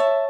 you